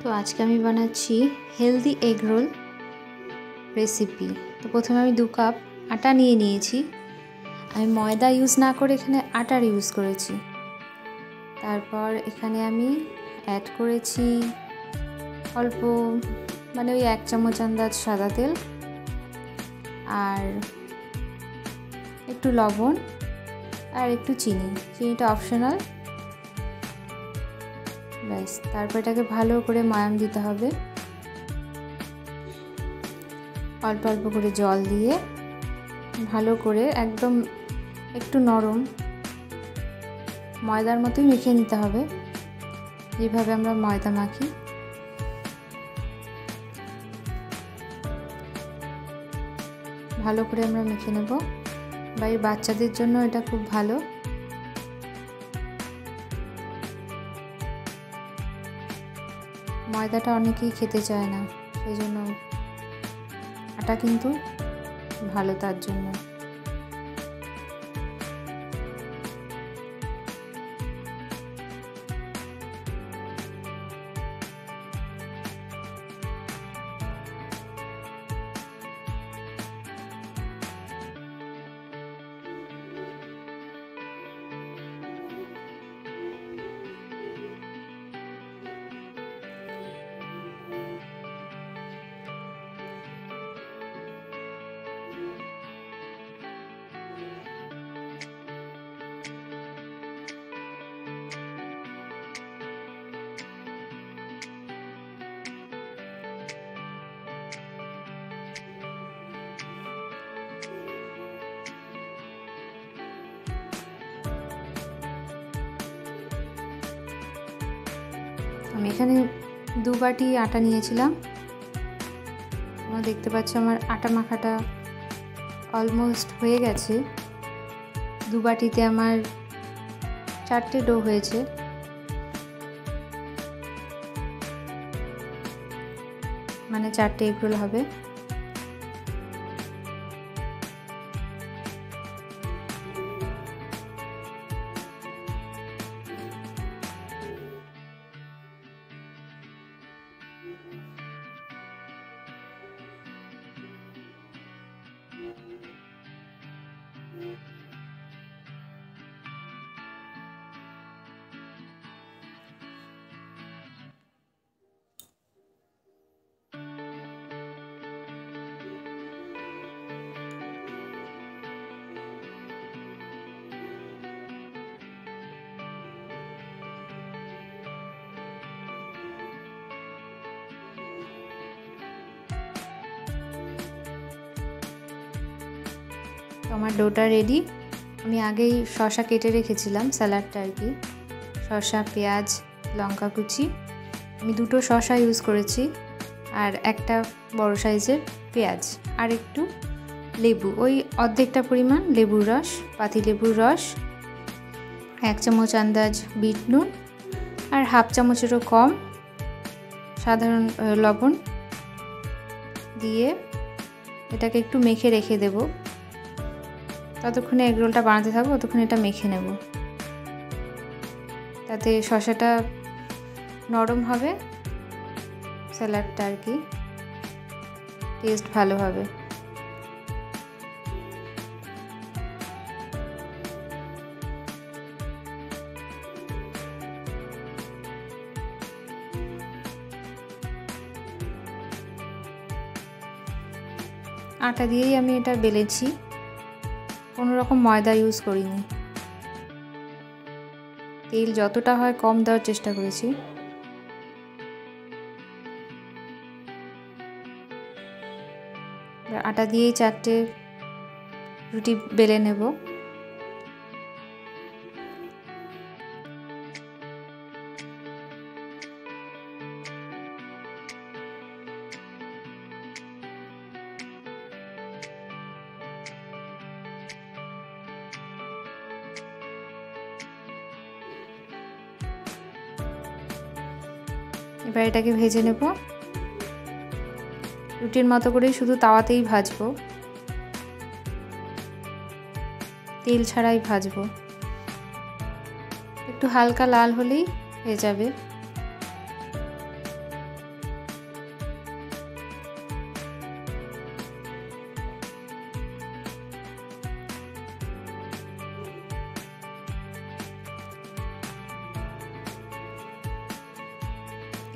তো আজকে আমি বানাচ্ছি হেলদি এগ রোল রেসিপি তো প্রথমে আমি দু কাপ আটা নিয়ে নিয়েছি। আমি ময়দা ইউজ না করে এখানে আটার ইউজ করেছি। তারপর এখানে আমি অ্যাড করেছি অল্প মানে ওই এক চামচ আন্দাজ সাদা তেল আর একটু লবণ আর একটু চিনি। চিনিটা অপশনাল ব্যাস, তারপর এটাকে ভালো করে ময়াম দিতে হবে। অল্প অল্প করে জল দিয়ে ভালো করে একদম একটু নরম ময়দার মতোই মেখে নিতে হবে, যেভাবে আমরা ময়দা মাখি। ভালো করে আমরা মেখে নেব। বাড়ির বাচ্চাদের জন্য এটা খুব ভালো। ময়দাটা অনেকেই খেতে চায় না সেই জন্য আটা কিন্তু ভালো তার জন্য। আমি এখানে দু বাটি আটা নিয়েছিলাম। তোমরা দেখতে পাচ্ছ আমার আটা মাখাটা অলমোস্ট হয়ে গেছে। দু বাটিতে আমার চারটে ডো হয়েছে। মানে চারটে এগরোল হবে। তো আমার ডোটা রেডি আমি আগেই শশা কেটে রেখেছিলাম, স্যালাডটা আর কি। শশা পেঁয়াজ, লঙ্কা কুচি। আমি দুটো শশা ইউজ করেছি, আর একটা বড় সাইজের পেঁয়াজ, আর একটু লেবু। ওই অর্ধেকটা পরিমাণ লেবুর রস, পাতি লেবুর রস, এক চামচ আন্দাজ বিট নুন, আর হাফ চামচেরও কম সাধারণ লবণ দিয়ে এটাকে একটু মেখে রেখে দেব। ততক্ষণে এগ রোলটা বানাতে থাকব, ততক্ষণ এটা মেখে নেব। তাতে শশাটা নরম হবে, স্যালাডটা আর কি টেস্ট ভালো হবে। আটা দিয়েই আমি এটা বেলেছি। কোনো রকম ময়দা ইউজ করিনি। তেল যতটা হয় কম দেওয়ার চেষ্টা করেছি। আটা দিয়েই চারটে রুটি বেলে নেব। এবার এটাকে ভেজে নেব। রুটির মতো করেই শুধু তাওয়াতেই ভাজবো। তেল ছাড়াই ভাজবো। একটু হালকা লাল হলেই হয়ে যাবে।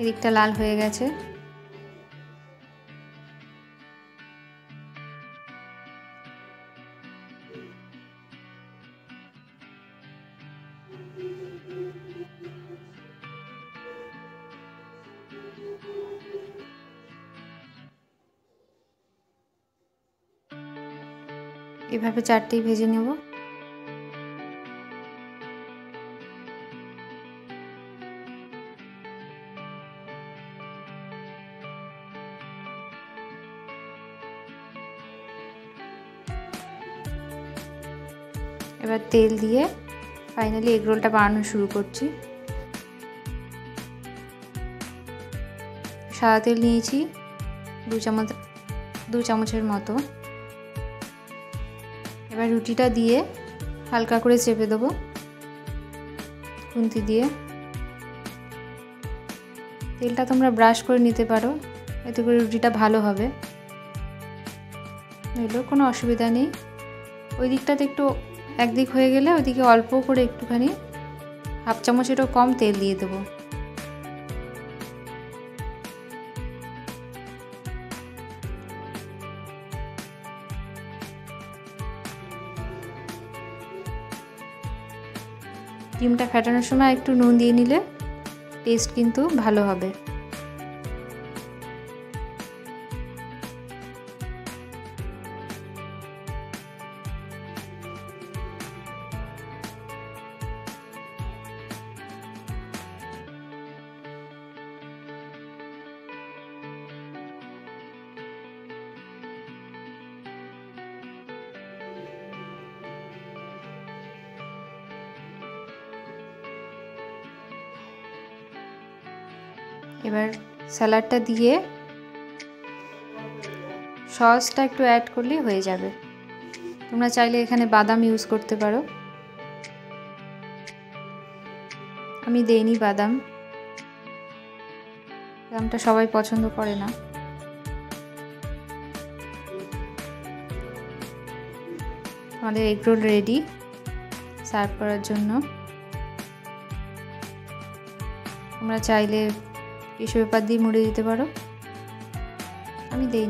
এদিকটা লাল হয়ে গেছে। এভাবে চারটেই ভেজে নেব। এবার তেল দিয়ে ফাইনালি এগ রোলটা বানানো শুরু করছি। সাদা তেল নিয়েছি দু চামচ, দু চামচের মতো। এবার রুটিটা দিয়ে হালকা করে চেপে দেবো। খুন্তি দিয়ে। তেলটা তোমরা ব্রাশ করে নিতে পারো, এতে করে রুটিটা ভালো হবে। নইলেও কোনো অসুবিধা নেই। ওই দিকটাতে একটু একদিক হয়ে গেলে ওইদিকে অল্প করে একটুখানি হাফ চামচেরও কম তেল দিয়ে দেবো। ডিমটা ফেটানোর সময় একটু নুন দিয়ে নিলে টেস্ট কিন্তু ভালো হবে। এবার স্যালাডটা দিয়ে সসটা একটু অ্যাড করলেই হয়ে যাবে। তোমরা চাইলে এখানে বাদাম ইউজ করতে পারো। আমি দেইনি বাদাম। বাদামটা সবাই পছন্দ করে না। আমাদের এগরোল রেডি সার্ভ করার জন্য। তোমরা চাইলে টিস্যু পেপার দিয়ে মুড়ে দিতে পারো? আমি দেই